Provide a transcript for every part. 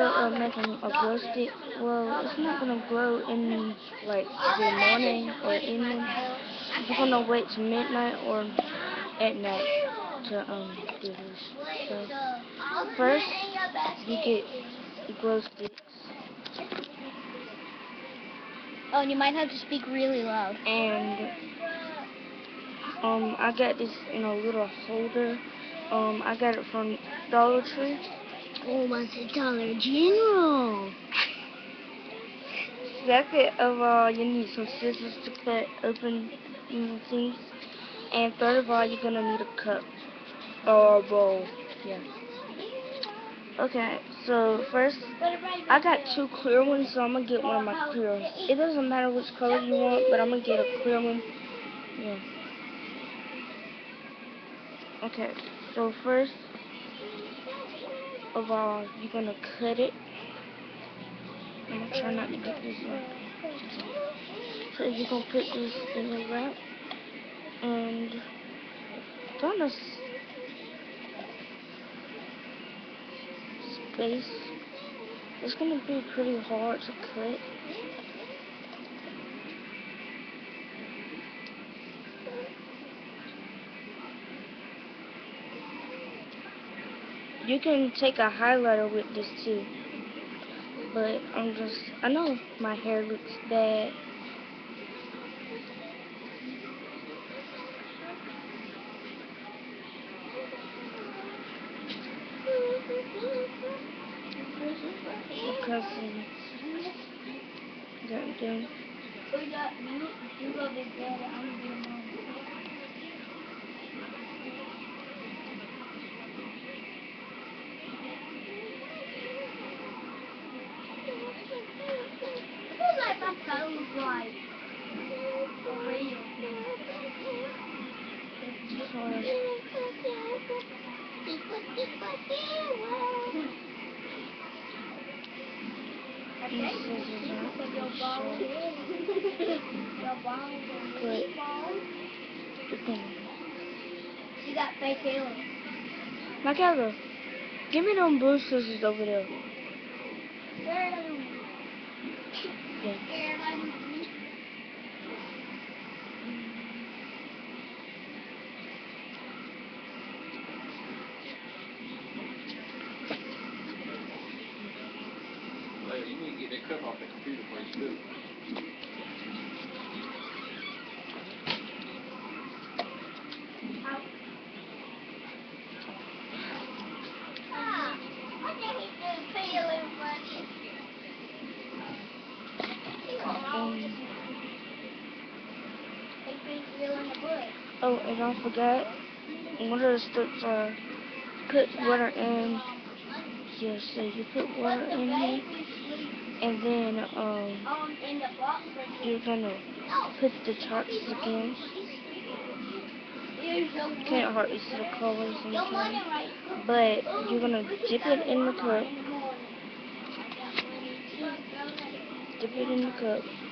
uh, making a glow stick. Well, it's not gonna glow in like the morning or evening. You're gonna wait to midnight or at night to um do this. So first you get the glow sticks Oh, and you might have to speak really loud. and um I got this in a little holder. Um I got it from Dollar Tree. Oh, what's a Dollar General? Second of all, you need some scissors to cut open things. And third of all, you're gonna need a cup or a bowl. Yeah. Okay, so first, I got two clear ones, so I'm gonna get one of my clear ones. It doesn't matter which color you want, but I'm gonna get a clear one. Yeah. Okay, so first of all, you're gonna cut it. I'm gonna try not to get this one. So you're gonna put this in the wrap and find a s- space. It's gonna be pretty hard to cut. You can take a highlighter with this too. But I'm just, I know my hair looks bad. My cousin got But you got fake hair. Michaela, give me them blue scissors over there. Later, you need to get that cup off the computer before you do it. Um, oh, and I forgot. One of the steps are put water in. Yeah, so you put water in here, and then um, you're gonna put the tops again. Can't hardly see the colors in camera, but you're gonna dip it in the cup. Dip it in the cup.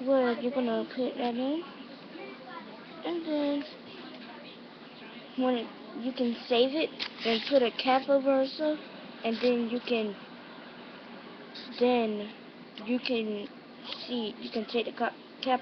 Well, you're gonna put that in, and then when it, you can save it and put a cap over so, and then you can, then you can see, you can take the cap